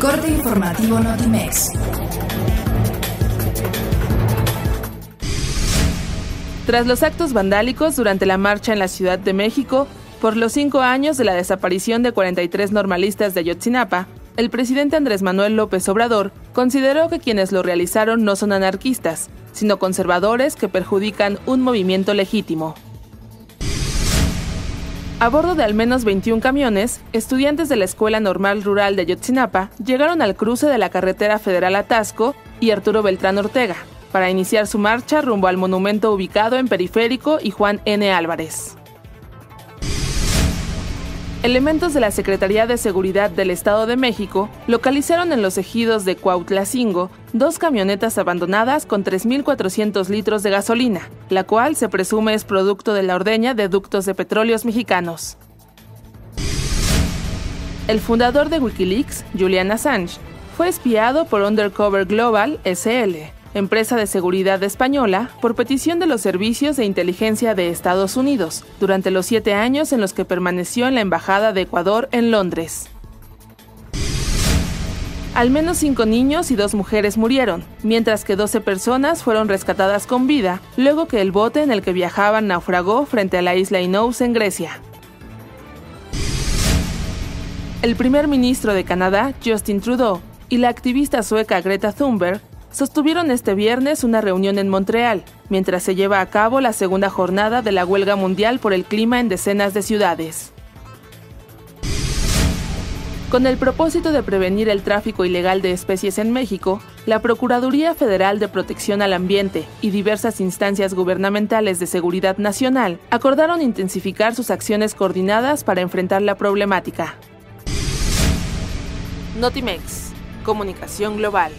Corte informativo Notimex. Tras los actos vandálicos durante la marcha en la Ciudad de México, por los cinco años de la desaparición de 43 normalistas de Ayotzinapa, el presidente Andrés Manuel López Obrador consideró que quienes lo realizaron no son anarquistas, sino conservadores que perjudican un movimiento legítimo. A bordo de al menos 21 camiones, estudiantes de la Escuela Normal Rural de Ayotzinapa llegaron al cruce de la carretera federal Atasco y Arturo Beltrán Ortega, para iniciar su marcha rumbo al monumento ubicado en Periférico y Juan N. Álvarez. Elementos de la Secretaría de Seguridad del Estado de México localizaron en los ejidos de Cuautlacingo dos camionetas abandonadas con 3.400 litros de gasolina, la cual se presume es producto de la ordeña de ductos de petróleos mexicanos. El fundador de Wikileaks, Julian Assange, fue espiado por Undercover Global SL, empresa de seguridad española, por petición de los servicios de inteligencia de Estados Unidos, durante los siete años en los que permaneció en la Embajada de Ecuador en Londres. Al menos cinco niños y dos mujeres murieron, mientras que 12 personas fueron rescatadas con vida, luego que el bote en el que viajaban naufragó frente a la isla Inous en Grecia. El primer ministro de Canadá, Justin Trudeau, y la activista sueca Greta Thunberg sostuvieron este viernes una reunión en Montreal, mientras se lleva a cabo la segunda jornada de la huelga mundial por el clima en decenas de ciudades. Con el propósito de prevenir el tráfico ilegal de especies en México, la Procuraduría Federal de Protección al Ambiente y diversas instancias gubernamentales de seguridad nacional acordaron intensificar sus acciones coordinadas para enfrentar la problemática. Notimex, Comunicación Global.